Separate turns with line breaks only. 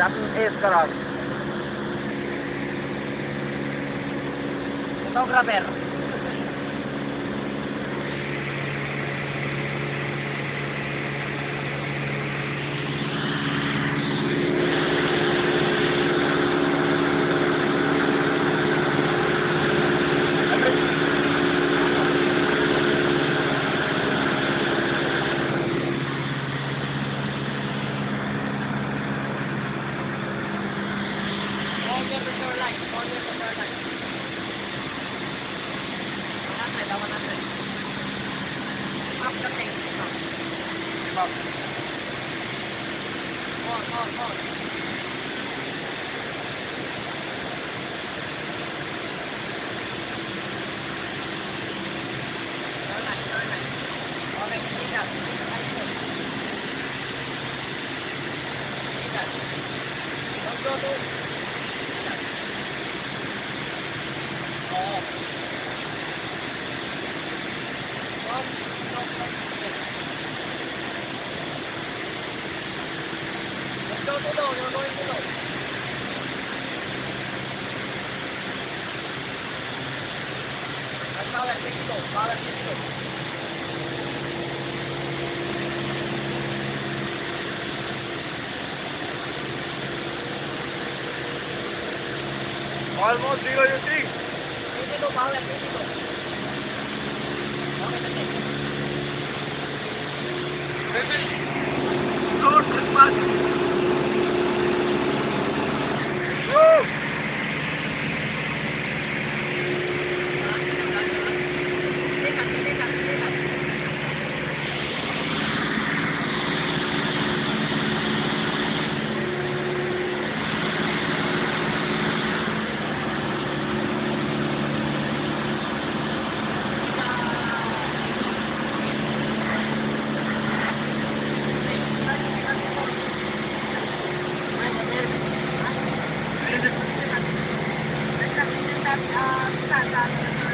Dá-me esse caralho.
Então, Graberro. 两个冰场，行吧？我靠靠！Thank you. Para Cristo, para Cristo.
Almost zero, you think?
Cristo, para Cristo. Good,
good, good.
さんだ。